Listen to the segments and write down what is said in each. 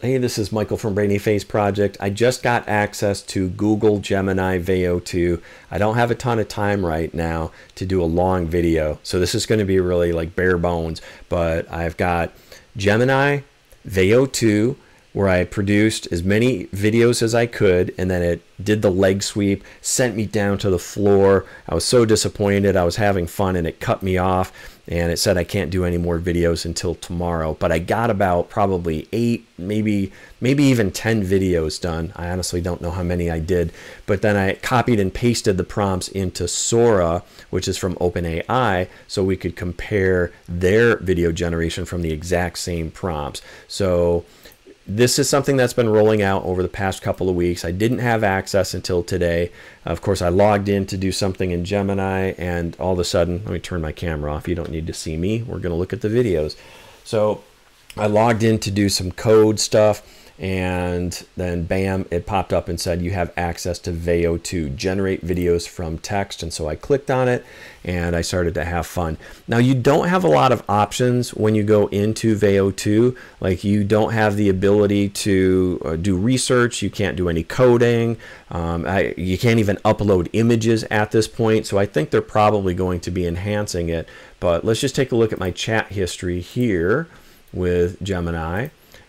Hey, this is Michael from Brainy Face Project. I just got access to Google Gemini Veo 2. I don't have a ton of time right now to do a long video, so this is going to be really like bare bones. But I've got Gemini Veo 2, where I produced as many videos as I could, and then it did the leg sweep, sent me down to the floor. I was so disappointed. I was having fun, and it cut me off and it said I can't do any more videos until tomorrow. But I got about probably eight, maybe maybe even 10 videos done. I honestly don't know how many I did. But then I copied and pasted the prompts into Sora, which is from OpenAI, so we could compare their video generation from the exact same prompts. So this is something that's been rolling out over the past couple of weeks. I didn't have access until today. Of course, I logged in to do something in Gemini, and all of a sudden, let me turn my camera off. You don't need to see me. We're going to look at the videos. So I logged in to do some code stuff and then bam it popped up and said you have access to Veo to generate videos from text. And so I clicked on it and I started to have fun. Now you don't have a lot of options when you go into Veo 2 like you don't have the ability to uh, do research. You can't do any coding. Um, I, you can't even upload images at this point. So I think they're probably going to be enhancing it. But let's just take a look at my chat history here with Gemini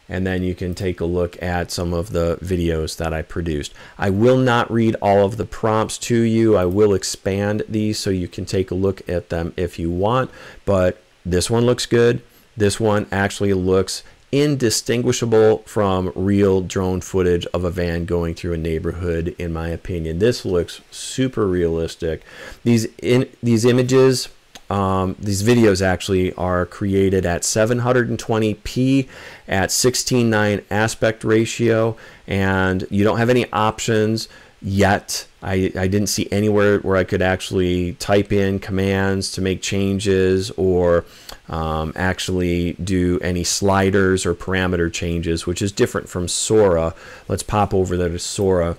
and then you can take a look at some of the videos that I produced. I will not read all of the prompts to you. I will expand these so you can take a look at them if you want, but this one looks good. This one actually looks indistinguishable from real drone footage of a van going through a neighborhood in my opinion this looks super realistic these in these images um, these videos actually are created at 720p at 16:9 aspect ratio, and you don't have any options yet. I, I didn't see anywhere where I could actually type in commands to make changes or um, actually do any sliders or parameter changes, which is different from Sora. Let's pop over there to Sora,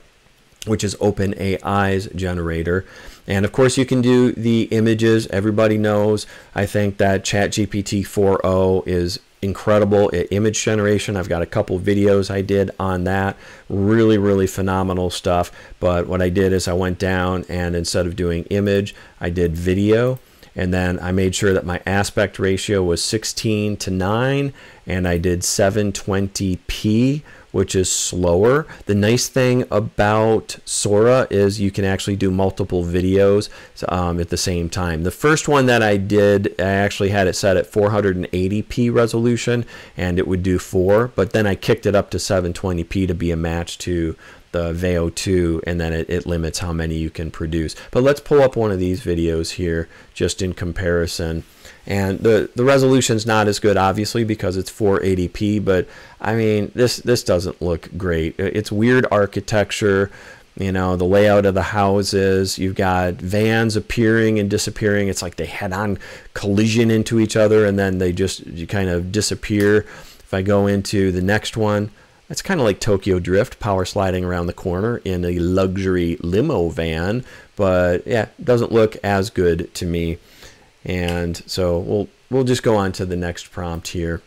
which is OpenAI's generator. And of course, you can do the images. Everybody knows. I think that ChatGPT 4.0 is incredible at image generation. I've got a couple videos I did on that. Really, really phenomenal stuff. But what I did is I went down and instead of doing image, I did video. And then I made sure that my aspect ratio was 16 to 9 and I did 720p which is slower. The nice thing about Sora is you can actually do multiple videos um, at the same time. The first one that I did, I actually had it set at 480p resolution and it would do four, but then I kicked it up to 720p to be a match to the Veo 2 and then it, it, limits how many you can produce. But let's pull up one of these videos here just in comparison. And the, the resolution's not as good obviously because it's 480p, but I mean this this doesn't look great. It's weird architecture, you know, the layout of the houses, you've got vans appearing and disappearing. It's like they head on collision into each other and then they just kind of disappear. If I go into the next one, it's kind of like Tokyo Drift, power sliding around the corner in a luxury limo van, but yeah, doesn't look as good to me. And so we'll we'll just go on to the next prompt here.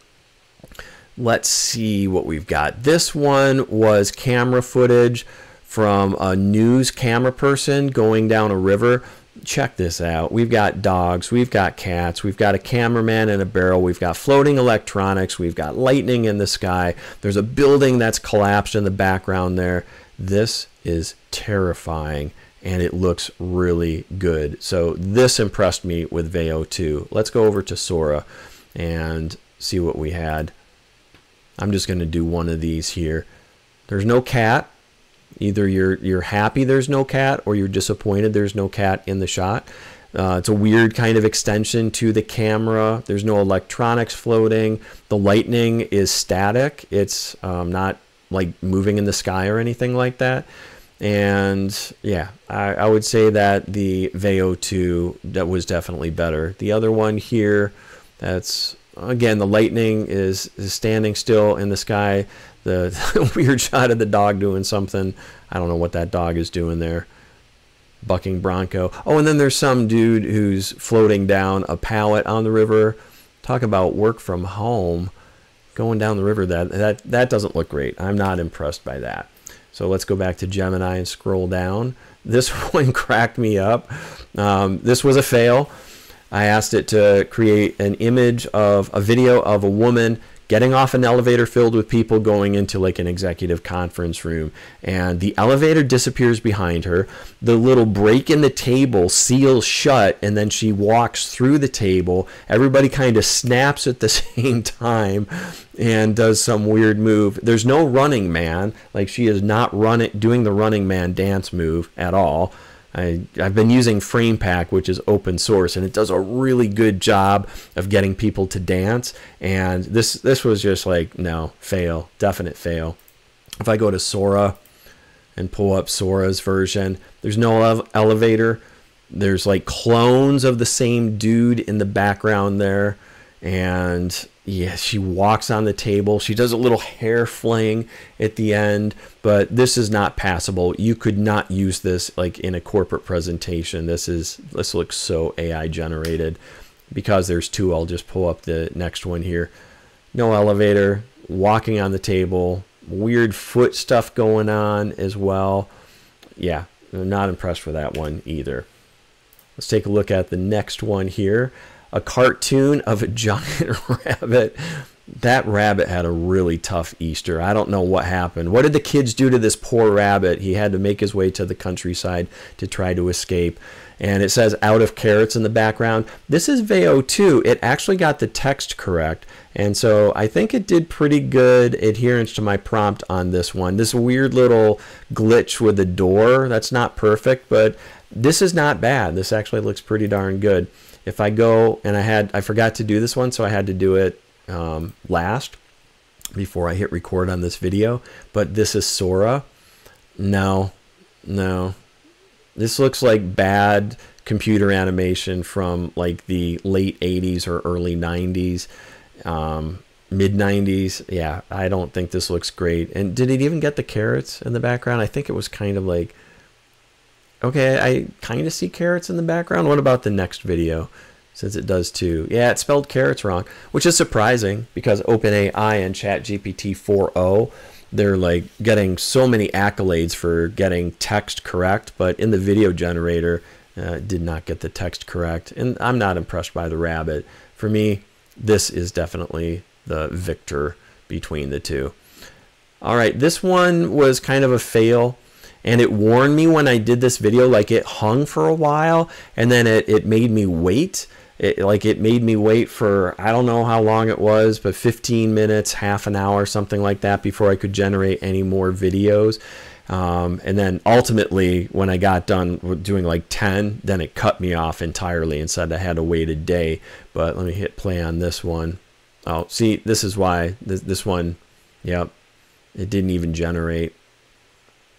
Let's see what we've got. This one was camera footage from a news camera person going down a river check this out. We've got dogs, we've got cats, we've got a cameraman in a barrel, we've got floating electronics, we've got lightning in the sky. There's a building that's collapsed in the background there. This is terrifying and it looks really good. So this impressed me with Veo 2. Let's go over to Sora and see what we had. I'm just going to do one of these here. There's no cat. Either you're you're happy there's no cat or you're disappointed there's no cat in the shot. Uh, it's a weird kind of extension to the camera. There's no electronics floating. The lightning is static. It's um, not like moving in the sky or anything like that. And yeah, I, I would say that the Veo 2 that was definitely better. The other one here, that's again the lightning is, is standing still in the sky the weird shot of the dog doing something. I don't know what that dog is doing there. Bucking Bronco. Oh, and then there's some dude who's floating down a pallet on the river. Talk about work from home. going down the river. That that that doesn't look great. I'm not impressed by that. So let's go back to Gemini and scroll down. This one cracked me up. Um, this was a fail. I asked it to create an image of a video of a woman getting off an elevator filled with people going into like an executive conference room and the elevator disappears behind her. The little break in the table seals shut and then she walks through the table. Everybody kind of snaps at the same time and does some weird move. There's no running man. Like she is not running doing the running man dance move at all I, I've been using FramePack, which is open source, and it does a really good job of getting people to dance. And this this was just like no fail, definite fail. If I go to Sora and pull up Sora's version, there's no elevator. There's like clones of the same dude in the background there, and yeah, she walks on the table. She does a little hair fling at the end, but this is not passable. You could not use this like in a corporate presentation. This is this looks so AI generated. Because there's two, I'll just pull up the next one here. No elevator, walking on the table, weird foot stuff going on as well. Yeah, I'm not impressed with that one either. Let's take a look at the next one here a cartoon of a giant rabbit. That rabbit had a really tough Easter. I don't know what happened. What did the kids do to this poor rabbit? He had to make his way to the countryside to try to escape. And it says out of carrots in the background. This is Veo 2. It actually got the text correct. And so I think it did pretty good adherence to my prompt on this one. This weird little glitch with the door, that's not perfect, but this is not bad. This actually looks pretty darn good if I go and I had I forgot to do this one, so I had to do it um, last before I hit record on this video. But this is Sora. No, no, this looks like bad computer animation from like the late 80s or early 90s. Um, mid 90s. Yeah, I don't think this looks great. And did it even get the carrots in the background? I think it was kind of like Okay, I kind of see carrots in the background. What about the next video? Since it does too. Yeah, it spelled carrots wrong, which is surprising because OpenAI and ChatGPT 4o, they're like getting so many accolades for getting text correct, but in the video generator, uh, did not get the text correct. And I'm not impressed by the rabbit. For me, this is definitely the victor between the two. All right, this one was kind of a fail and it warned me when I did this video like it hung for a while and then it, it made me wait. It, like it made me wait for I don't know how long it was but 15 minutes half an hour something like that before I could generate any more videos. Um, and then ultimately when I got done doing like 10 then it cut me off entirely and said I had to wait a day. But let me hit play on this one. Oh see this is why this, this one yep it didn't even generate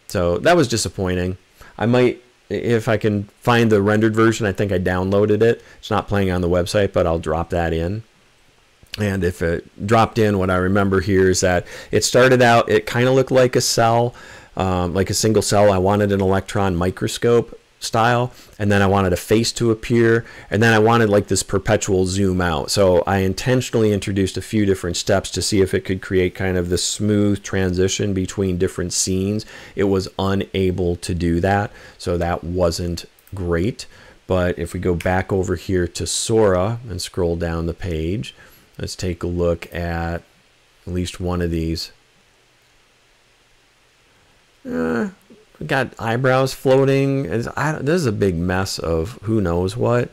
so that was disappointing. I might, if I can find the rendered version, I think I downloaded it. It's not playing on the website, but I'll drop that in. And if it dropped in, what I remember here is that it started out, it kind of looked like a cell, um, like a single cell. I wanted an electron microscope style and then I wanted a face to appear and then I wanted like this perpetual zoom out. So I intentionally introduced a few different steps to see if it could create kind of this smooth transition between different scenes. It was unable to do that so that wasn't great. But if we go back over here to Sora and scroll down the page let's take a look at at least one of these. Uh, got eyebrows floating. It's, I, this is a big mess of who knows what.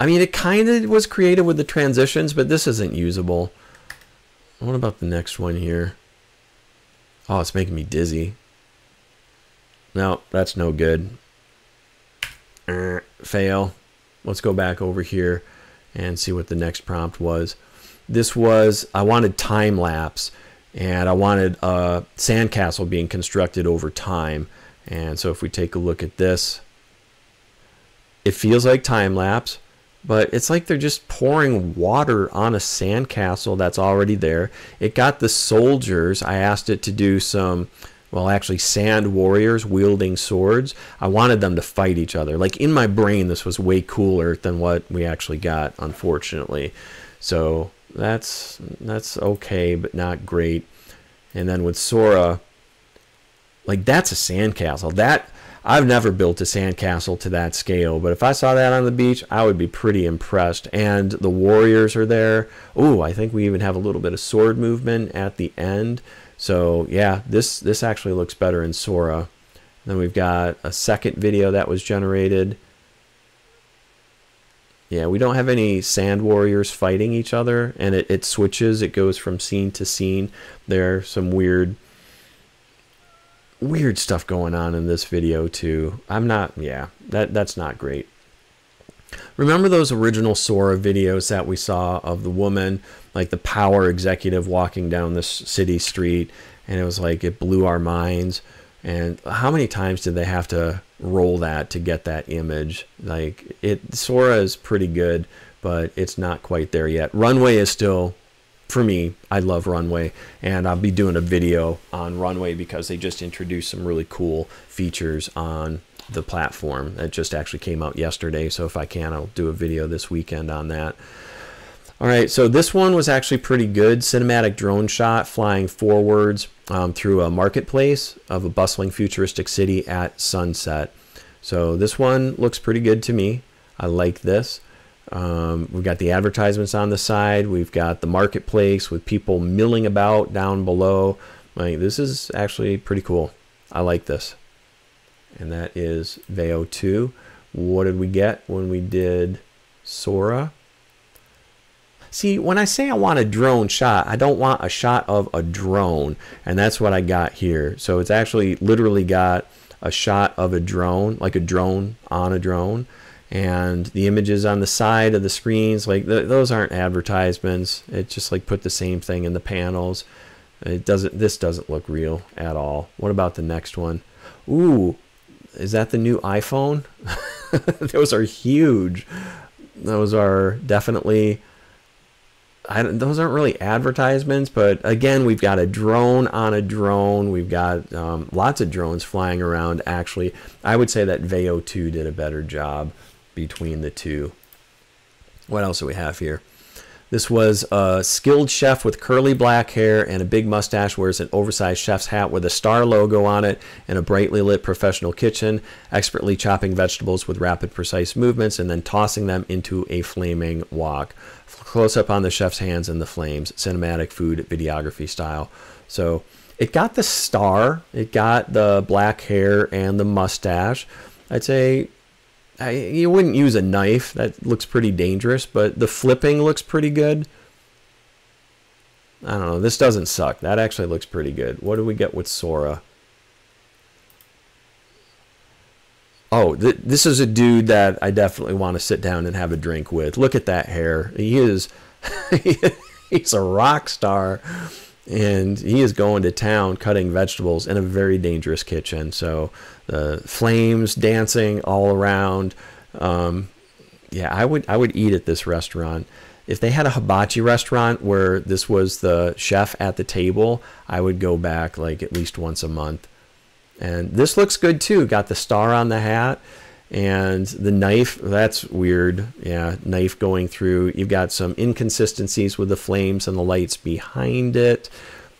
I mean, it kind of was created with the transitions, but this isn't usable. What about the next one here? Oh, it's making me dizzy. No, that's no good. Er, fail. Let's go back over here and see what the next prompt was. This was, I wanted time lapse and I wanted a sandcastle being constructed over time. And so if we take a look at this, it feels like time lapse, but it's like they're just pouring water on a sandcastle that's already there. It got the soldiers, I asked it to do some well, actually, sand warriors wielding swords. I wanted them to fight each other. Like in my brain, this was way cooler than what we actually got, unfortunately. So that's that's okay, but not great. And then with Sora, like that's a sandcastle. That I've never built a sandcastle to that scale, but if I saw that on the beach, I would be pretty impressed. And the warriors are there. Oh, I think we even have a little bit of sword movement at the end. So yeah, this this actually looks better in Sora. Then we've got a second video that was generated. Yeah, we don't have any sand warriors fighting each other, and it, it switches. It goes from scene to scene. There are some weird, weird stuff going on in this video too. I'm not, yeah, that that's not great. Remember those original Sora videos that we saw of the woman, like the power executive walking down this city street, and it was like it blew our minds. And how many times did they have to roll that to get that image? Like it, Sora is pretty good, but it's not quite there yet. Runway is still, for me, I love Runway, and I'll be doing a video on Runway because they just introduced some really cool features on the platform. that just actually came out yesterday, so if I can, I'll do a video this weekend on that. All right, so this one was actually pretty good. Cinematic drone shot flying forwards um, through a marketplace of a bustling futuristic city at sunset. So this one looks pretty good to me. I like this. Um, we've got the advertisements on the side. We've got the marketplace with people milling about down below. Like this is actually pretty cool. I like this. And that is Veo 2. What did we get when we did Sora? See, when I say I want a drone shot, I don't want a shot of a drone. And that's what I got here. So it's actually literally got a shot of a drone, like a drone on a drone. And the images on the side of the screens, like th those aren't advertisements. It just like put the same thing in the panels. It doesn't, this doesn't look real at all. What about the next one? Ooh, is that the new iPhone? those are huge. Those are definitely those aren't really advertisements, but again, we've got a drone on a drone. We've got um, lots of drones flying around. Actually, I would say that Veo 2 did a better job between the two. What else do we have here? This was a skilled chef with curly black hair and a big mustache, wears an oversized chef's hat with a star logo on it and a brightly lit professional kitchen, expertly chopping vegetables with rapid, precise movements and then tossing them into a flaming wok close up on the chef's hands in the flames, cinematic food videography style. So it got the star, it got the black hair and the mustache. I'd say I, you wouldn't use a knife, that looks pretty dangerous, but the flipping looks pretty good. I don't know, this doesn't suck. That actually looks pretty good. What do we get with Sora? Oh, th this is a dude that I definitely want to sit down and have a drink with. Look at that hair. He is he's a rock star and he is going to town cutting vegetables in a very dangerous kitchen. So the flames dancing all around. Um, yeah, I would I would eat at this restaurant. If they had a hibachi restaurant where this was the chef at the table, I would go back like at least once a month. And this looks good too. Got the star on the hat and the knife. That's weird. Yeah, knife going through. You've got some inconsistencies with the flames and the lights behind it.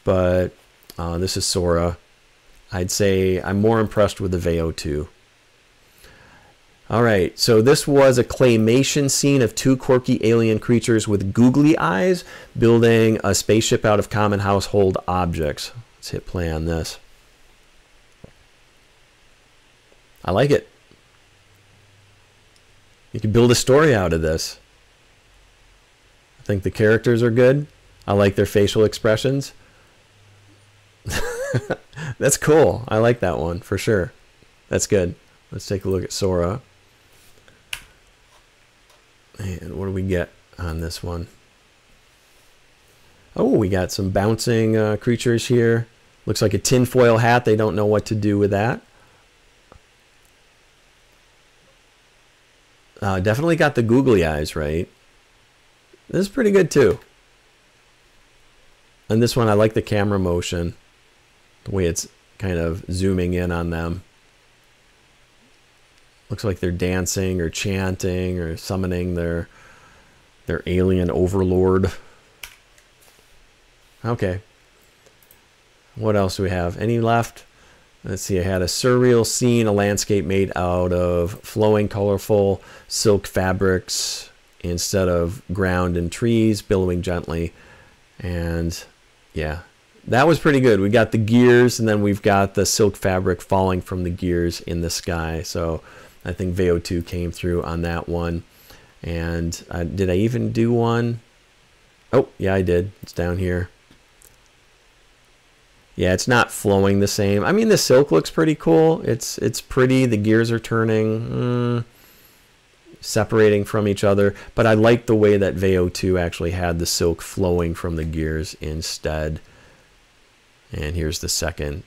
But uh, this is Sora. I'd say I'm more impressed with the Veo 2. All right, so this was a claymation scene of two quirky alien creatures with googly eyes building a spaceship out of common household objects. Let's hit play on this. I like it. You can build a story out of this. I think the characters are good. I like their facial expressions. That's cool. I like that one for sure. That's good. Let's take a look at Sora. And what do we get on this one? Oh, we got some bouncing uh, creatures here. Looks like a tinfoil hat. They don't know what to do with that. Uh, definitely got the googly eyes right. This is pretty good too. And this one, I like the camera motion. The way it's kind of zooming in on them. Looks like they're dancing or chanting or summoning their their alien overlord. Okay. What else do we have? Any left? Let's see, I had a surreal scene, a landscape made out of flowing, colorful silk fabrics instead of ground and trees, billowing gently. And yeah, that was pretty good. We got the gears, and then we've got the silk fabric falling from the gears in the sky. So I think Veo 2 came through on that one. And uh, did I even do one? Oh, yeah, I did. It's down here. Yeah, it's not flowing the same. I mean, the silk looks pretty cool. It's it's pretty. The gears are turning, mm, separating from each other. But I like the way that Veo 2 actually had the silk flowing from the gears instead. And here's the second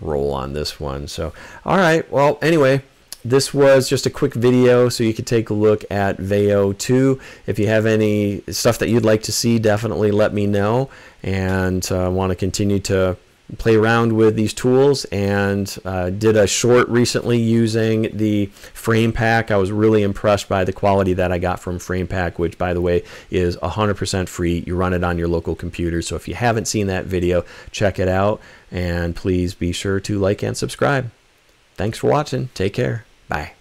roll on this one. So, all right. Well, anyway, this was just a quick video so you could take a look at Veo 2. If you have any stuff that you'd like to see, definitely let me know. And I uh, want to continue to play around with these tools and uh, did a short recently using the FramePack. I was really impressed by the quality that i got from FramePack which by the way is 100% free. You run it on your local computer. So if you haven't seen that video check it out. And please be sure to like and subscribe. Thanks for watching. Take care Bye.